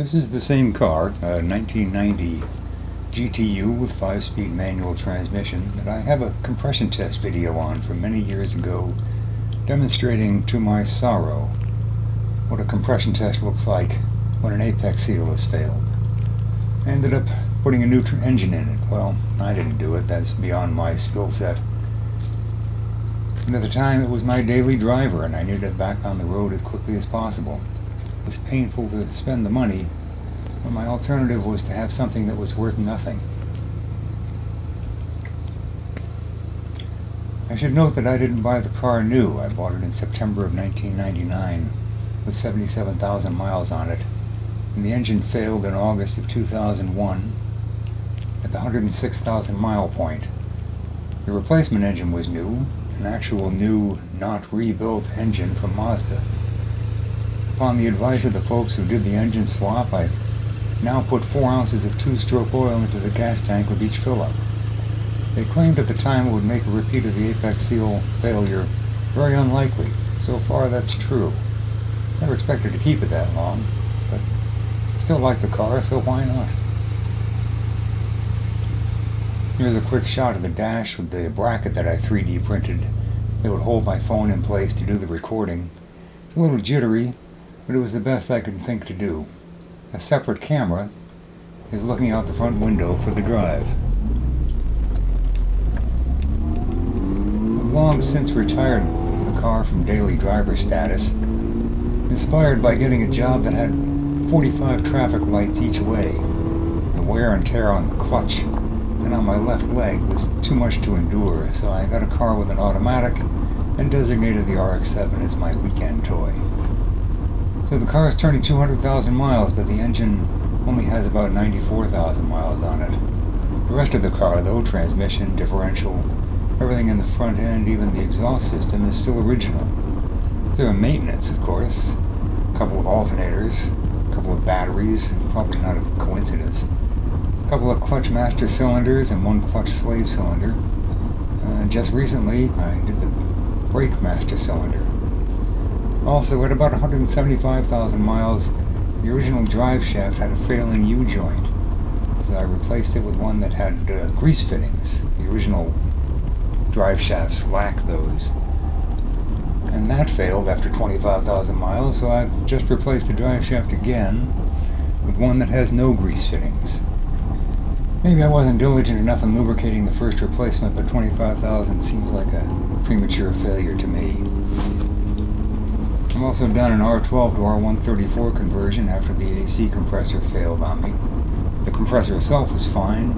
This is the same car, uh, a 1990 GTU with 5-speed manual transmission that I have a compression test video on from many years ago demonstrating to my sorrow what a compression test looks like when an apex seal has failed. I ended up putting a new engine in it. Well, I didn't do it, that's beyond my skill set. And at the time it was my daily driver and I needed it back on the road as quickly as possible. Was painful to spend the money, but my alternative was to have something that was worth nothing. I should note that I didn't buy the car new. I bought it in September of 1999 with 77,000 miles on it, and the engine failed in August of 2001 at the 106,000 mile point. The replacement engine was new, an actual new, not rebuilt engine from Mazda. Upon the advice of the folks who did the engine swap, I now put 4 ounces of two-stroke oil into the gas tank with each fill-up. They claimed at the time it would make a repeat of the apex seal failure very unlikely. So far that's true. Never expected to keep it that long, but I still like the car, so why not? Here's a quick shot of the dash with the bracket that I 3D printed. It would hold my phone in place to do the recording. A little jittery, but it was the best I could think to do. A separate camera is looking out the front window for the drive. I've long since retired the car from daily driver status, inspired by getting a job that had 45 traffic lights each way. The wear and tear on the clutch and on my left leg was too much to endure, so I got a car with an automatic and designated the RX-7 as my weekend toy. So the car is turning 200,000 miles, but the engine only has about 94,000 miles on it. The rest of the car, though, transmission, differential, everything in the front end, even the exhaust system, is still original. There are maintenance, of course, a couple of alternators, a couple of batteries, probably not a coincidence, a couple of clutch master cylinders and one clutch slave cylinder. Uh, just recently, I did the brake master cylinder. Also, at about 175,000 miles, the original drive shaft had a failing U-joint, so I replaced it with one that had uh, grease fittings. The original drive shafts lack those. And that failed after 25,000 miles, so I've just replaced the drive shaft again with one that has no grease fittings. Maybe I wasn't diligent enough in lubricating the first replacement, but 25,000 seems like a premature failure to me. I've also done an R12 to R134 conversion after the AC compressor failed on me. The compressor itself was fine,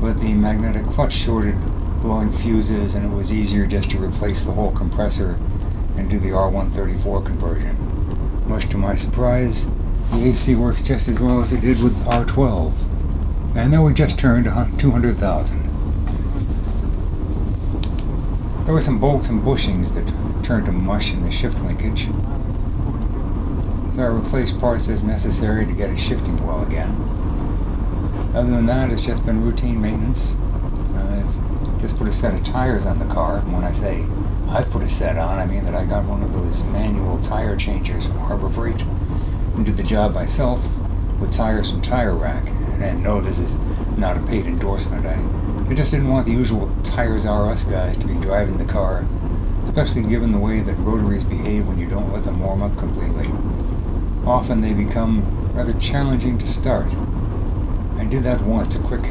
but the magnetic clutch shorted, blowing fuses, and it was easier just to replace the whole compressor and do the R134 conversion. Much to my surprise, the AC works just as well as it did with R12. And then we just turned 200,000. There were some bolts and bushings that turned to mush in the shift linkage. So I replaced parts as necessary to get it shifting well again. Other than that, it's just been routine maintenance. I've just put a set of tires on the car. And when I say I've put a set on, I mean that I got one of those manual tire changers from Harbor Freight and did the job myself with tires from Tire Rack. And no, this is not a paid endorsement. I, I just didn't want the usual Tires R Us guys to be driving the car, especially given the way that rotaries behave when you don't let them warm up completely. Often they become rather challenging to start. I did that once, a quick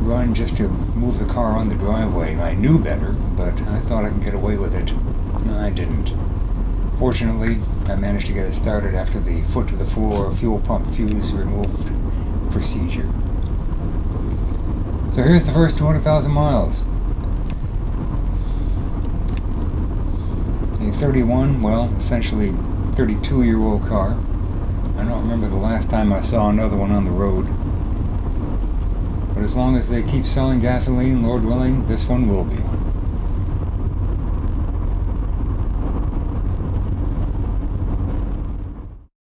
run just to move the car on the driveway. I knew better, but I thought I could get away with it. I didn't. Fortunately, I managed to get it started after the foot to the floor fuel pump fuse removed procedure. So here's the first 200,000 miles. A 31, well, essentially 32 year old car. I don't remember the last time I saw another one on the road. But as long as they keep selling gasoline, Lord willing, this one will be.